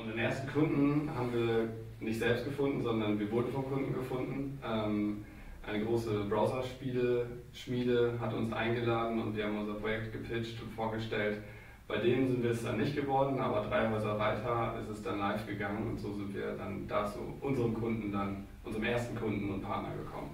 Unseren ersten Kunden haben wir nicht selbst gefunden, sondern wir wurden vom Kunden gefunden. Ähm, eine große Browserspiele-Schmiede hat uns eingeladen und wir haben unser Projekt gepitcht und vorgestellt. Bei denen sind wir es dann nicht geworden, aber drei Häuser weiter ist es dann live gegangen und so sind wir dann da zu unserem Kunden dann, unserem ersten Kunden und Partner gekommen.